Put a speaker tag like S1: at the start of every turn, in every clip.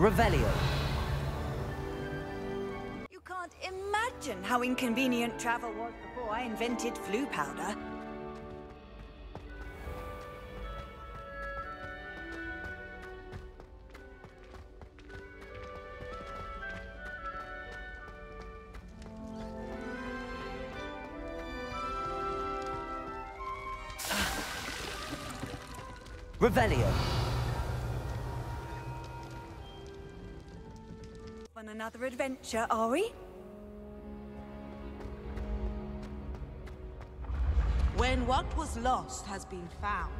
S1: Revelio.
S2: You can't imagine how inconvenient travel was before I invented Floo powder.
S1: Revelio.
S2: On another adventure, are we?
S3: When what was lost has been found,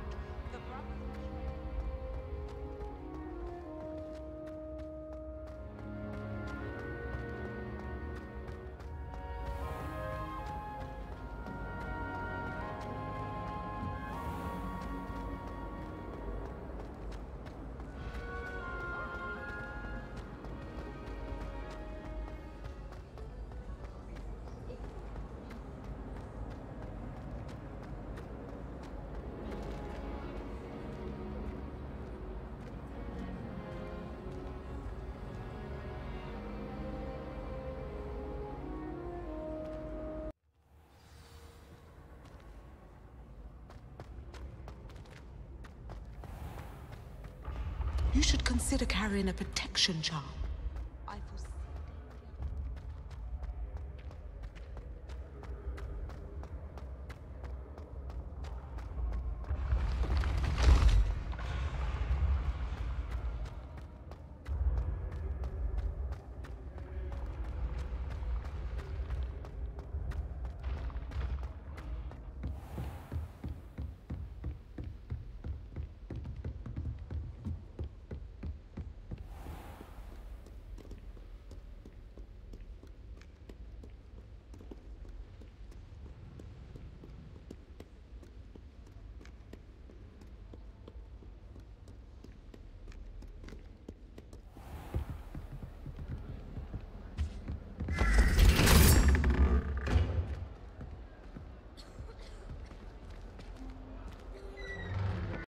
S3: you should consider carrying a protection charm.